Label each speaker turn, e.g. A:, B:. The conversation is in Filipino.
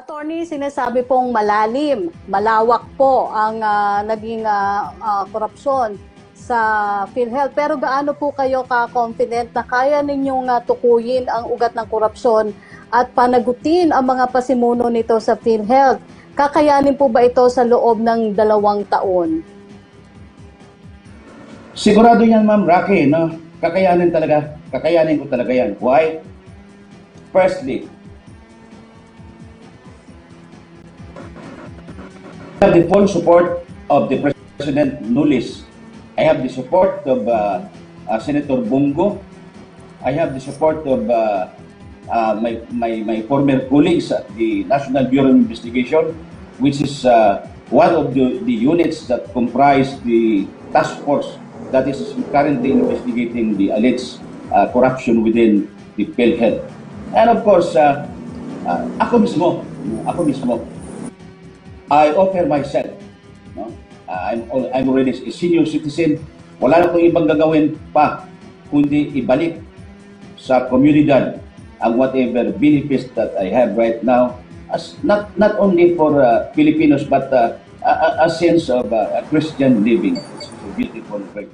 A: Attorney, sinasabi pong malalim, malawak po ang ah, naging ah, ah, korupsyon sa PhilHealth. Pero gaano po kayo ka-confident na kaya ninyong ah, tukuyin ang ugat ng korupsyon at panagutin ang mga pasimuno nito sa PhilHealth? Kakayanin po ba ito sa loob ng dalawang taon?
B: Sigurado yan, Ma'am Rocky, no? Kakayanin talaga. Kakayanin ko talaga yan. Why? Firstly, have the full support of the President Nulis. I have the support of uh, uh, Senator Bongo. I have the support of uh, uh, my, my, my former colleagues at the National Bureau of Investigation, which is uh, one of the, the units that comprise the task force that is currently investigating the alleged uh, corruption within the PhilHealth. And of course, uh, uh, ako mismo, ako mismo, I offer myself. No? Uh, I'm, I'm already a senior citizen. Wala na akong ibang gagawin pa kundi ibalik sa komunidad ang whatever benefits that I have right now as not not only for uh, Filipinos but uh, a, a- sense of uh, a Christian living. It's a beautiful, great